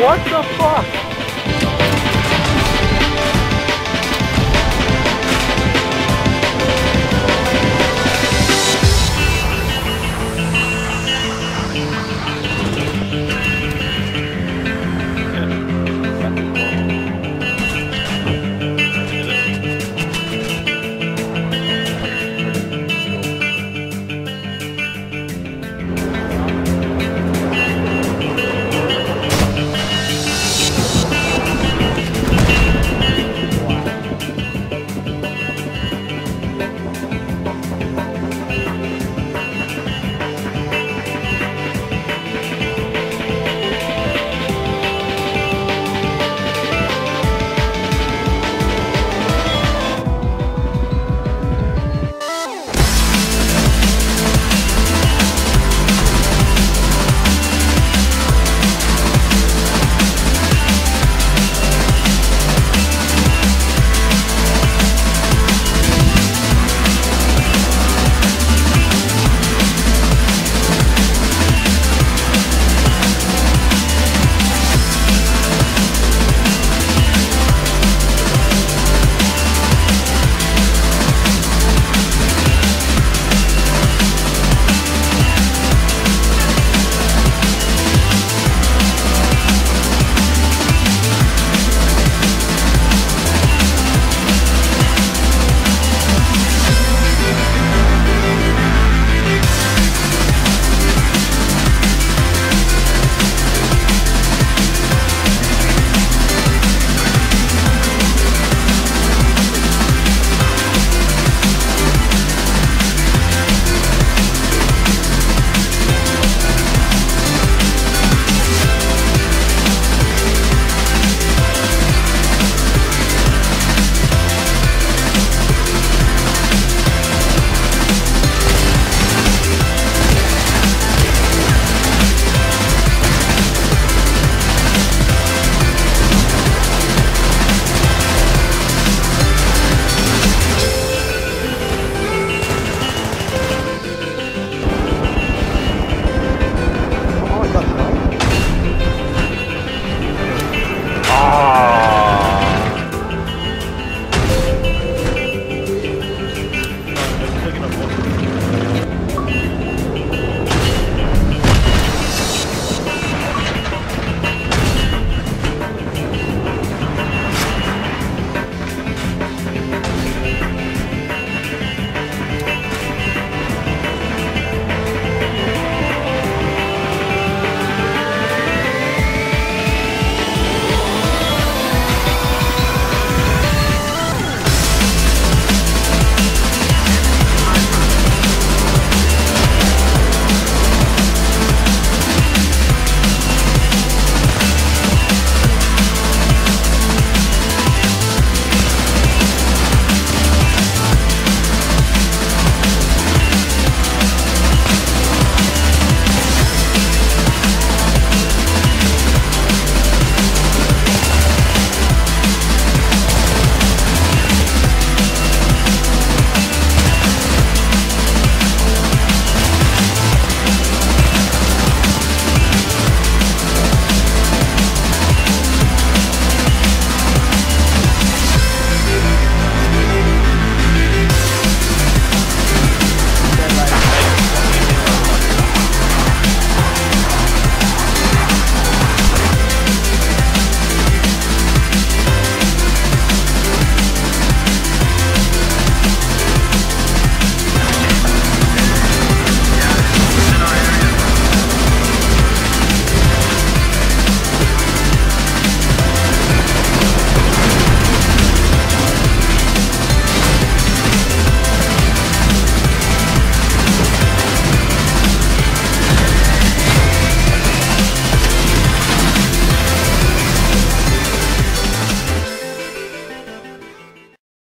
What the fuck?